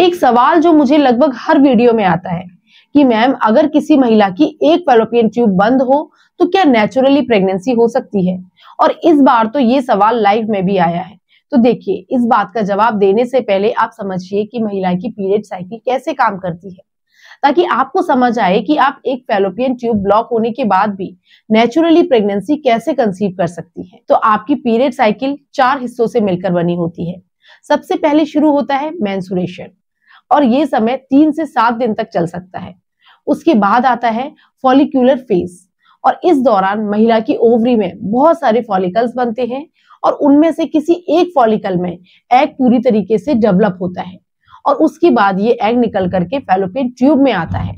एक सवाल जो मुझे लगभग हर वीडियो में आता है कि मैम, अगर किसी महिला की एक फेलोपियन ट्यूब बंद हो तो क्या नेचुरली प्रेगनेंसी हो सकती है? और इस बार तो ये सवाल लाइव में भी आया है। तो देखिए, इस बात का जवाब देने से पहले आप समझिए कि महिला की पीरियड साइकिल कैसे काम करती है। ताकि आपको समझ आए कि आप एक फेलोपियन ट्यूब ब्लॉक होने के बाद भी नेचुरली प्रेगनेंसी कैसे कंसीव कर सकती है। तो आपकी पीरियड साइकिल चार हिस्सों से मिलकर बनी होती है। सबसे पहले शुरू होता है मैंसुरेशन और ये समय तीन से सात दिन तक चल सकता है। उसके बाद आता है फॉलिक्यूलर फ़ेज़ और इस दौरान महिला की ओवरी में बहुत सारे फॉलिकल्स बनते हैं और उनमें से किसी एक फॉलिकल में एग पूरी तरीके से डेवलप होता है और उसके बाद ये एग निकल करके फेलोपियन ट्यूब में आता है,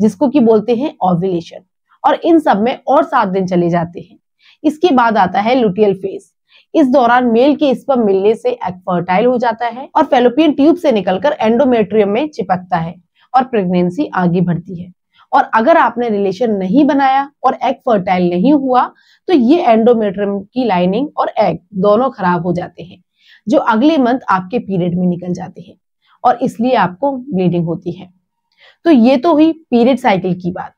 जिसको कि बोलते हैं ओव्यूलेशन और इन सब में और सात दिन चले जाते हैं। इसके बाद आता है लुटियल फ़ेज़ इस दौरान मेल के स्पर्म मिलने से एग फर्टाइल हो जाता है और फेलोपियन ट्यूब से निकलकर एंडोमेट्रियम में चिपकता है और प्रेगनेंसी आगे बढ़ती है। और अगर आपने रिलेशन नहीं बनाया और एग फर्टाइल नहीं हुआ तो ये एंडोमेट्रियम की लाइनिंग और एग दोनों खराब हो जाते हैं, जो अगले मंथ आपके पीरियड में निकल जाते हैं और इसलिए आपको ब्लीडिंग होती है। तो ये तो हुई पीरियड साइकिल की बात।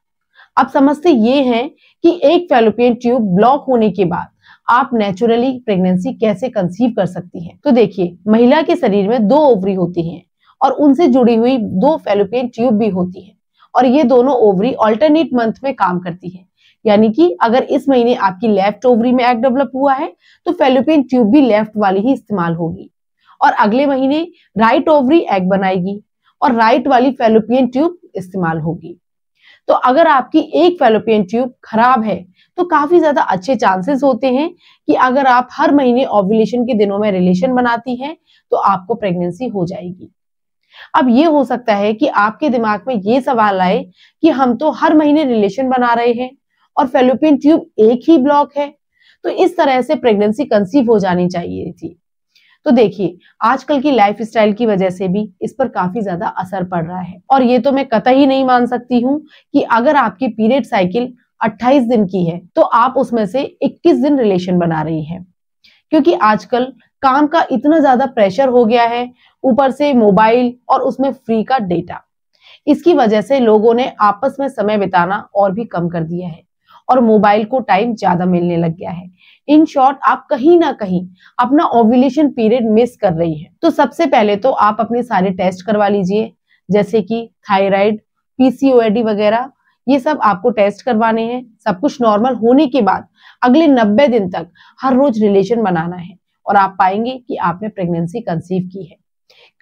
अब समझते ये हैं कि एक फेलोपियन ट्यूब ब्लॉक होने के बाद आप नेचुरली प्रेगनेंसी कैसे कंसीव कर सकती हैं? तो देखिए, महिला के शरीर में दो ओवरी होती हैं और उनसे जुड़ी हुई दो फेलोपियन ट्यूब भी होती है और ये दोनों ओवरी ऑल्टरनेट मंथ में काम करती है। यानी कि अगर इस महीने आपकी लेफ़्ट ओवरी में एग डेवलप हुआ है तो फेलोपियन ट्यूब भी लेफ़्ट वाली ही इस्तेमाल होगी। और अगले महीने राइट ओवरी एग बनाएगी और राइट वाली फेलोपियन ट्यूब इस्तेमाल होगी। तो अगर आपकी एक फेलोपियन ट्यूब खराब है तो काफ़ी ज़्यादा अच्छे चांसेस होते हैं कि अगर आप हर महीने ओव्यूलेशन के दिनों में रिलेशन बनाती हैं तो आपको प्रेगनेंसी हो जाएगी। अब ये हो सकता है कि आपके दिमाग में ये सवाल आए कि हम तो हर महीने रिलेशन बना रहे हैं और फेलोपियन ट्यूब एक ही ब्लॉक है तो इस तरह से प्रेगनेंसी कंसीव हो जानी चाहिए थी। तो देखिए, आजकल की लाइफ स्टाइल की वजह से भी इस पर काफ़ी ज़्यादा असर पड़ रहा है। और ये तो मैं कतई नहीं मान सकती हूँ कि अगर आपकी पीरियड साइकिल 28 दिन की है तो आप उसमें से 21 दिन रिलेशन बना रही हैं। क्योंकि आजकल काम का इतना ज़्यादा प्रेशर हो गया है, ऊपर से मोबाइल और उसमें फ्री का डेटा इसकी वजह से लोगों ने आपस में समय बिताना और भी कम कर दिया है। और मोबाइल को टाइम ज़्यादा मिलने लग गया है। इन शॉर्ट आप कहीं ना कहीं अपना ओव्यूलेशन पीरियड मिस कर रही है। तो सबसे पहले तो आप अपने सारे टेस्ट करवा लीजिए, जैसे कि थायराइड पीसीओडी वगैरह, ये सब आपको टेस्ट करवाने हैं। सब कुछ नॉर्मल होने के बाद अगले नब्बे दिन तक हर रोज रिलेशन बनाना है और आप पाएँगे कि आपने प्रेगनेंसी कंसीव की है।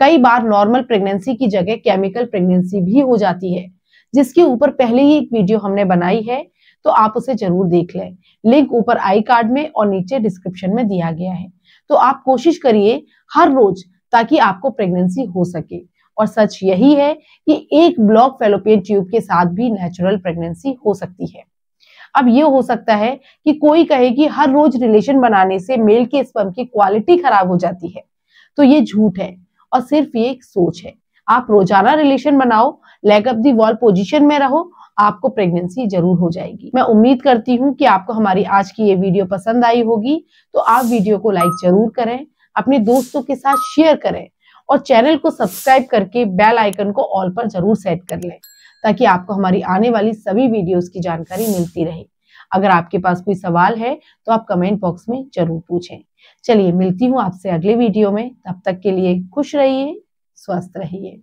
कई बार नॉर्मल प्रेगनेंसी की जगह केमिकल प्रेगनेंसी भी हो जाती है, जिसके ऊपर पहले ही एक वीडियो हमने बनाई है। तो आप उसे ज़रूर देख लें। लिंक ऊपर आई कार्ड में और नीचे डिस्क्रिप्शन में दिया गया है। तो आप कोशिश करिए हर रोज ताकि आपको प्रेगनेंसी हो सके। और सच यही है कि एक ब्लॉक फेलोपियन ट्यूब के साथ भी नेचुरल प्रेगनेंसी हो सकती है। अब ये हो सकता है कि कोई कहे कि हर रोज रिलेशन बनाने से मेल के स्पर्म की क्वालिटी खराब हो जाती है। तो ये झूठ है और सिर्फ़ ये एक सोच है। आप रोज़ाना रिलेशन बनाओ leg up the wall position में रहो, आपको प्रेगनेंसी ज़रूर हो जाएगी। मैं उम्मीद करती हूँ कि आपको हमारी आज की ये वीडियो पसंद आई होगी तो आप वीडियो को लाइक ज़रूर करें, अपने दोस्तों के साथ शेयर करें और चैनल को सब्सक्राइब करके बेल आइकन को ऑल पर ज़रूर सेट कर लें, ताकि आपको हमारी आने वाली सभी वीडियोस की जानकारी मिलती रहे। अगर आपके पास कोई सवाल है तो आप कमेंट बॉक्स में ज़रूर पूछें। चलिए, मिलती हूँ आपसे अगले वीडियो में, तब तक के लिए खुश रहिए। स्वस्थ रहिए।